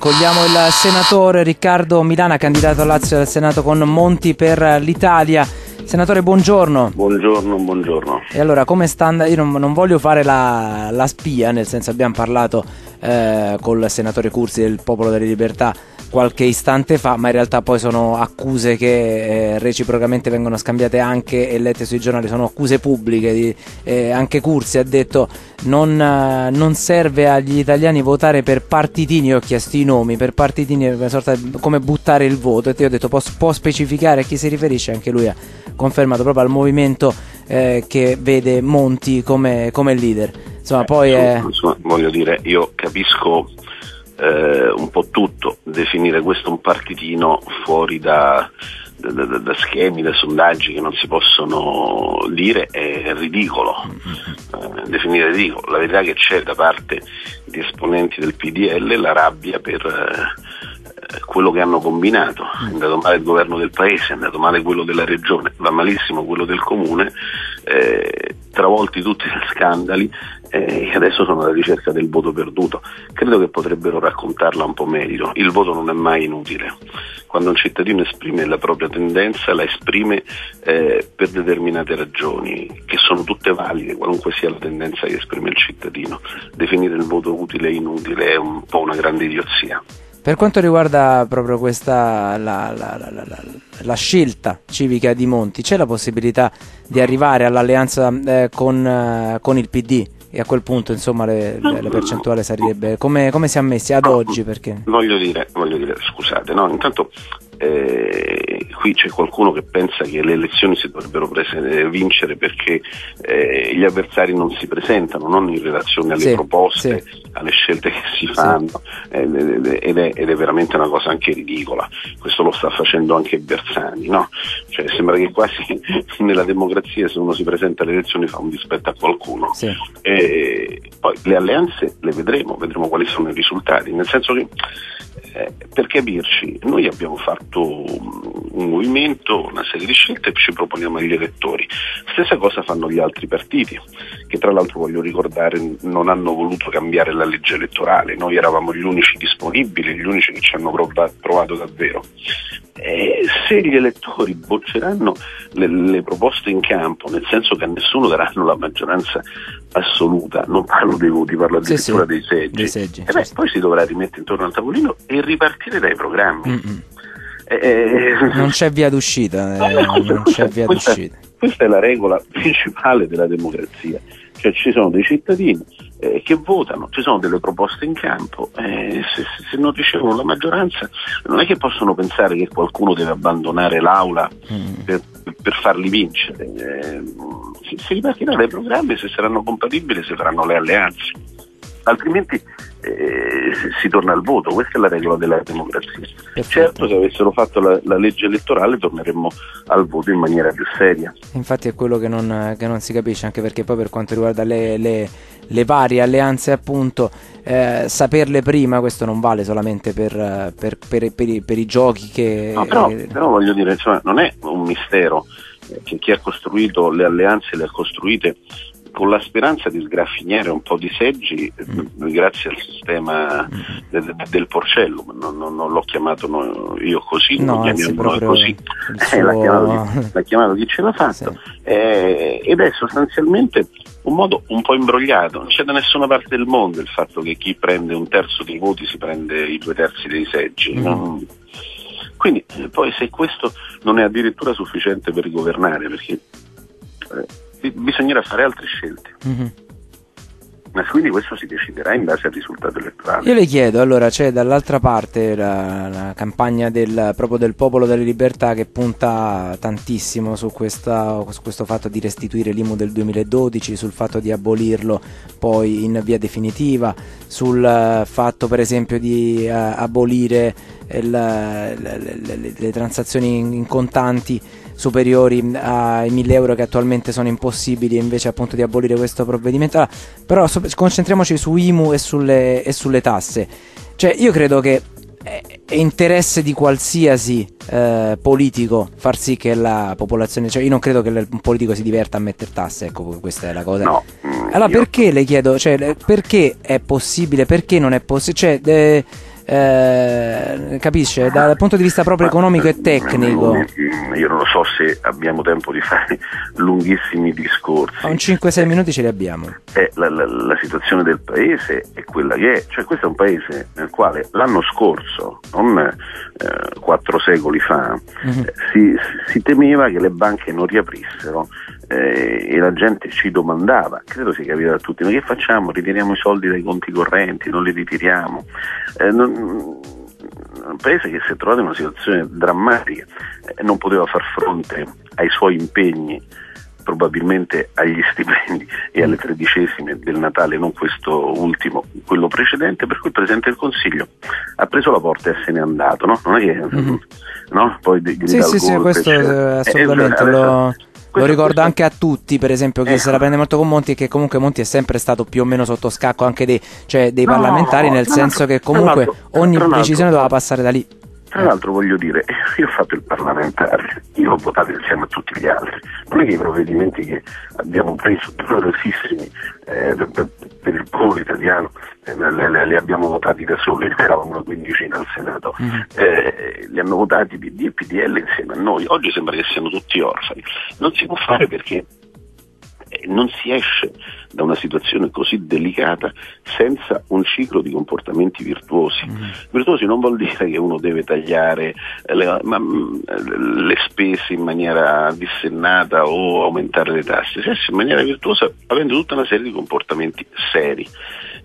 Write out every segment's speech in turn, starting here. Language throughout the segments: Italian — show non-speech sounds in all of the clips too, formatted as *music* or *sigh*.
Cogliamo il senatore Riccardo Milana, candidato a Lazio al Senato con Monti per l'Italia. Senatore, buongiorno. Buongiorno, buongiorno. E allora, come sta andando? Io non, non, voglio fare la, la, spia, nel senso abbiamo parlato eh, col senatore Cursi del Popolo delle Libertà qualche istante fa, ma in realtà poi sono accuse che eh, reciprocamente vengono scambiate anche e lette sui giornali, sono accuse pubbliche. Di, eh, anche Cursi ha detto non, eh, non serve agli italiani votare per partitini, ho chiesto i nomi, per partitini è una sorta di, come buttare il voto e io ho detto può, può specificare a chi si riferisce, anche lui ha confermato proprio al movimento eh, che vede Monti come, come leader. Insomma, poi è... Insomma, voglio dire, io capisco eh, un po' tutto, definire questo un partitino fuori da, da, da, da, schemi, da sondaggi che non si possono dire è ridicolo, eh, definire ridicolo. La verità è che c'è da parte di esponenti del PDL la rabbia per eh, quello che hanno combinato, è andato male il governo del paese, è andato male quello della regione, va malissimo quello del comune, eh, travolti tutti gli scandali e adesso sono alla ricerca del voto perduto. Credo che potrebbero raccontarla un po' meglio. Il voto non è mai inutile. Quando un cittadino esprime la propria tendenza, la esprime eh, per determinate ragioni, che sono tutte valide, qualunque sia la tendenza che esprime il cittadino. Definire il voto utile e inutile è un po' una grande idiozia. Per quanto riguarda proprio questa la, la, la, la, scelta civica di Monti, c'è la possibilità di arrivare all'alleanza eh, con, eh, con il PD? e a quel punto insomma le, le, la percentuale sarebbe come, come si è messi ad oggi perché? Voglio dire, voglio dire scusate no? intanto eh, qui c'è qualcuno che pensa che le elezioni si dovrebbero prese- vincere perché eh, gli avversari non si presentano, non in relazione alle sì, proposte, sì. alle scelte che si fanno, sì. eh, ed, è, ed, è, veramente una cosa anche ridicola. Questo lo sta facendo anche Bersani, no? cioè, sembra che quasi *laughs* nella democrazia se uno si presenta alle elezioni fa un dispetto a qualcuno. poi le alleanze le vedremo, vedremo quali sono i risultati, nel senso che eh, per capirci, noi abbiamo fatto un movimento, una serie di scelte e ci proponiamo agli elettori. Stessa cosa fanno gli altri partiti, che tra l'altro voglio ricordare non hanno voluto cambiare la legge elettorale, noi eravamo gli unici disponibili, gli unici che ci hanno provato davvero. E se gli elettori bocceranno le, le, proposte in campo, nel senso che a nessuno daranno la maggioranza assoluta, non parlo dei voti, parlo addirittura sì, sì, dei seggi, dei seggi beh, certo. poi si dovrà rimettere intorno al tavolino e ripartire dai programmi. Eh, non c'è via d'uscita. Eh, no, no, non c'è via questa, d'uscita. questa è la regola *laughs* principale della democrazia, cioè ci sono dei cittadini eh, che votano, ci sono delle proposte in campo, eh, se, se, non ricevono la maggioranza non è che possono pensare che qualcuno deve abbandonare l'aula mm. per, per, farli vincere, eh, si, si ripartirà dai programmi, se saranno compatibili si faranno le alleanze altrimenti eh, si torna al voto, questa è la regola della democrazia. Certo se avessero fatto la, la, legge elettorale torneremmo al voto in maniera più seria. Infatti è quello che non, che non si capisce, anche perché poi per quanto riguarda le, le, le varie alleanze appunto, eh, saperle prima, questo non vale solamente per, per, per, per i, i, giochi che... No, però, però voglio dire, insomma, non è un mistero che chi ha costruito le alleanze le ha costruite con la speranza di sgraffignare un po' di seggi mm. grazie al sistema mm. del, del porcello, non, non, non, l'ho chiamato io così, no, non chiamiamo noi così, eh, l'ha, chiamato, l'ha, chiamato, chi ce l'ha fatto sì. eh, ed è sostanzialmente un modo un po' imbrogliato, non c'è da nessuna parte del mondo il fatto che chi prende un terzo dei voti si prende i due terzi dei seggi. Mm. Non... Quindi eh, poi se questo non è addirittura sufficiente per governare, perché eh, bisognerà fare altre scelte. Mm-hmm. Ma quindi questo si deciderà in base al risultato elettorale. Io le chiedo, allora c'è dall'altra parte la, la campagna del, proprio del popolo delle libertà che punta tantissimo su, questa, su, questo fatto di restituire l'IMU del 2012, sul fatto di abolirlo poi in via definitiva, sul fatto per esempio di uh, abolire il, le, le, le, le, transazioni in, contanti superiori ai 1000 euro che attualmente sono impossibili e invece appunto di abolire questo provvedimento. Allora, però so- concentriamoci su IMU e sulle, e sulle tasse. Cioè io credo che è interesse di qualsiasi eh, politico far sì che la popolazione, cioè io non credo che un politico si diverta a mettere tasse, ecco questa è la cosa. No, allora perché le chiedo, cioè perché è possibile, perché non è possibile, cioè, eh, eh, capisce? Dal punto di vista proprio economico e tecnico. Io non lo so se abbiamo tempo di fare *laughs* lunghissimi discorsi. Un 5-6 minuti ce li abbiamo. Eh, la, la, la, situazione del paese è quella che è, cioè questo è un paese nel quale l'anno scorso, non eh, quattro secoli fa, mm-hmm. si, si temeva che le banche non riaprissero eh, e la gente ci domandava, credo sia capitato a tutti, ma che facciamo? Ritiriamo i soldi dai conti correnti, non li ritiriamo? Eh, non, un paese che si è trovato in una situazione drammatica, eh, non poteva far fronte ai suoi impegni probabilmente agli stipendi *laughs* e alle tredicesime del Natale, non questo ultimo, quello precedente, per cui il Presidente del Consiglio ha preso la porta e se n'è andato, no? Non è che mm-hmm. no? poi Sì, sì, sì, questo eh, assolutamente eh, lo, lo ricordo anche a tutti, per esempio, che ecco. se la prende molto con Monti e che comunque Monti è sempre stato più o meno sotto scacco anche dei, cioè, dei no, parlamentari, nel senso che comunque ogni decisione doveva passare da lì. Tra l'altro voglio dire, io ho fatto il parlamentare, io ho votato insieme a tutti gli altri, non è che i provvedimenti che abbiamo preso, dolorosissimi eh, per, per, il popolo italiano, eh, li, li, abbiamo votati da soli, *laughs* eravamo una quindicina al Senato, mm-hmm. eh, li hanno votati PD e PDL insieme a noi, oggi sembra che siano tutti orfani, non si può fare perché non si esce da una situazione così delicata senza un ciclo di comportamenti virtuosi. Mm. Virtuosi non vuol dire che uno deve tagliare le, ma, mm, le spese in maniera dissennata o aumentare le tasse, si esce in maniera virtuosa avendo tutta una serie di comportamenti seri.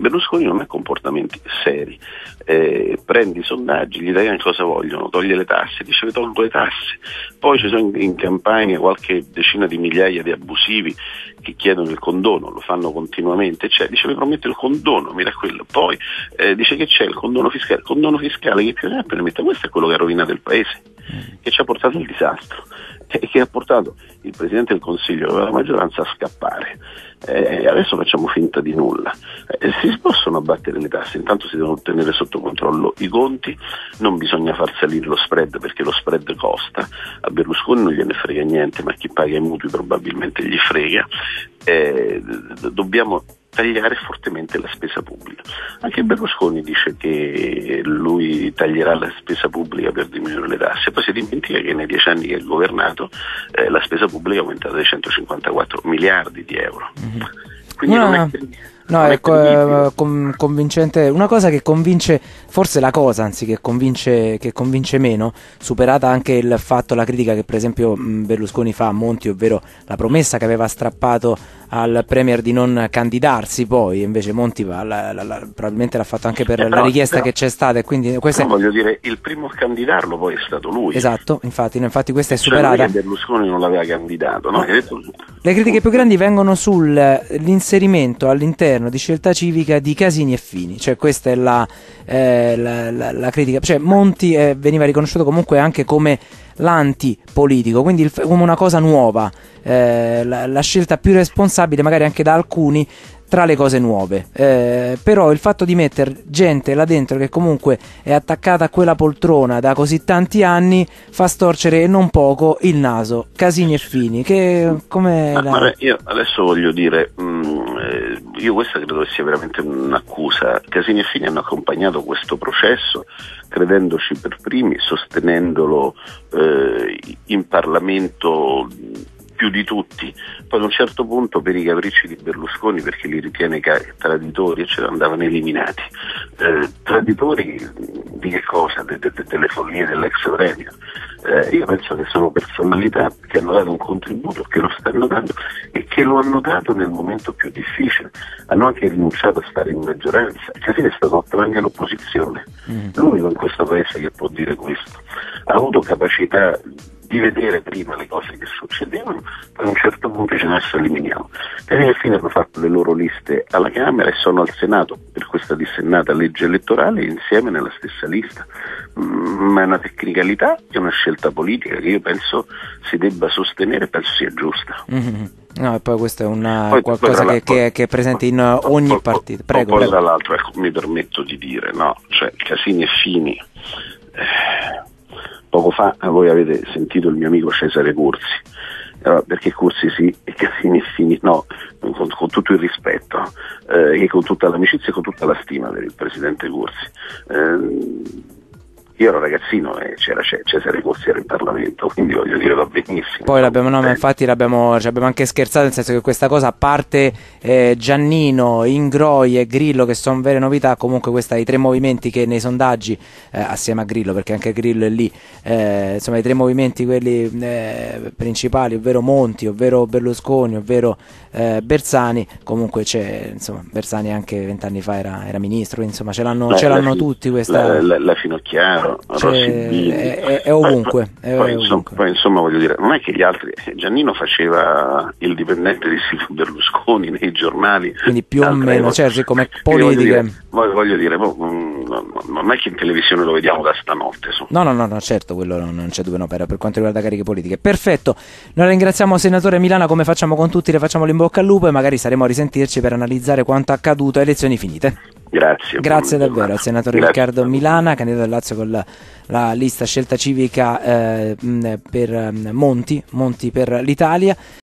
Berlusconi non ha comportamenti seri, eh, prendi i sondaggi, gli italiani cosa vogliono? Toglie le tasse, dice che tolgo le tasse, poi ci sono in campagna qualche decina di migliaia di abusivi che chiedono il condono, lo fanno continuamente, cioè, dice mi promette il condono, mira quello, poi eh, dice che c'è il condono fiscale, il condono fiscale che più ne ha più questo è quello che ha rovinato il paese, che ci ha portato al disastro *laughs* e che ha portato il Presidente del Consiglio e la maggioranza a scappare. Eh, adesso facciamo finta di nulla. Eh, si possono abbattere le tasse, intanto si devono tenere sotto controllo i conti, non bisogna far salire lo spread perché lo spread costa, a Berlusconi non gliene frega niente, ma chi paga i mutui probabilmente gli frega. Eh, dobbiamo tagliare fortemente la spesa pubblica. Anche Berlusconi dice che lui taglierà la spesa pubblica per diminuire le tasse, poi si dimentica che nei dieci anni che ha governato eh, la spesa pubblica è aumentata di 154 miliardi di euro. Mm-hmm. Quindi no. non è No, è co- convincente. Una cosa che convince, forse la cosa anzi che convince, che convince meno, superata anche il fatto, la critica che per esempio Berlusconi fa a Monti, ovvero la promessa che aveva strappato al Premier di non candidarsi poi, invece Monti la, la, la, probabilmente l'ha fatto anche per eh, la richiesta però, che c'è stata. E quindi questa però voglio dire, il primo a candidarlo poi è stato lui. Esatto, infatti, infatti questa è cioè superata. Berlusconi non l'aveva candidato, no? Detto... Le critiche più grandi vengono sull'inserimento all'interno di scelta civica di Casini e Fini, cioè questa è la, eh, la, la, la critica. Cioè Monti eh, veniva riconosciuto comunque anche come l'antipolitico, quindi il, come una cosa nuova, eh, la, la, scelta più responsabile magari anche da alcuni tra le cose nuove. Eh, però il fatto di mettere gente là dentro che comunque è attaccata a quella poltrona da così tanti anni fa storcere non poco il naso. Casini e Fini, che come... Ah, la... io adesso voglio dire, mh, mm, eh, io questa credo sia veramente un'accusa. Casini e Fini hanno accompagnato questo processo credendoci per primi, sostenendolo eh, in Parlamento più di tutti. Poi ad un certo punto per i capricci di Berlusconi, perché li ritiene traditori, eccetera, andavano eliminati. Eh, traditori di che cosa? De, de, de, delle follie dell'ex premier. Eh, io penso che sono personalità che hanno dato un contributo, che lo stanno dando e che lo hanno dato nel momento più difficile. Hanno anche rinunciato a stare in maggioranza. Casini è stato otto anni all'opposizione. Mm. L'unico in questo paese che può dire questo. Ha avuto capacità di vedere prima le cose che succedevano, poi a un certo punto ce adesso eliminiamo. E alla fine hanno fatto le loro liste alla Camera e sono al Senato per questa dissennata legge elettorale insieme nella stessa lista. Mm, ma è una tecnicalità e una scelta politica che io penso si debba sostenere e penso sia giusta. Mm-hmm. No, e poi questo è una, poi, qualcosa poi, che, che, che, è presente in ogni poi, partito. Prego, poi, prego. tra l'altro, ecco, mi permetto di dire, no, cioè Casini e Fini. Eh, Poco fa voi avete sentito il mio amico Cesare Corsi allora, perché Corsi sì e Casini Fini no, con, con tutto il rispetto eh, e con tutta l'amicizia e con tutta la stima per il presidente Corsi. Eh, io ero ragazzino e c'era Cesare Corsi era in Parlamento, quindi voglio dire va benissimo. Poi l'abbiamo, no, ma infatti l'abbiamo, abbiamo anche scherzato, nel senso che questa cosa, a parte eh, Giannino, Ingroi e Grillo, che sono vere novità, comunque questi i tre movimenti che nei sondaggi, eh, assieme a Grillo, perché anche Grillo è lì, eh, insomma i tre movimenti quelli eh, principali, ovvero Monti, ovvero Berlusconi, ovvero eh, Bersani, comunque c'è, insomma, Bersani anche vent'anni fa era, era, ministro, insomma ce l'hanno, ce l'hanno tutti questa... La, la, la Finocchiaro cioè, è, è, ovunque, poi, poi, insomma, poi, insomma, voglio dire, non è che gli altri, Giannino faceva il dipendente di Silvio Berlusconi nei giornali. Quindi più o meno, cioè, come politiche. Voglio dire, voglio dire boh, mm, non è che in televisione lo vediamo da stanotte. No, no, no, no, certo, quello non c'è dove no per, per quanto riguarda cariche politiche. Perfetto, noi ringraziamo senatore Milana come facciamo con tutti, le facciamo l'inbocca al lupo e magari saremo a risentirci per analizzare quanto accaduto a elezioni finite. Grazie. Grazie davvero al senatore Grazie. Riccardo Milana, candidato del Lazio con la, la lista scelta civica eh, per Monti, Monti per l'Italia.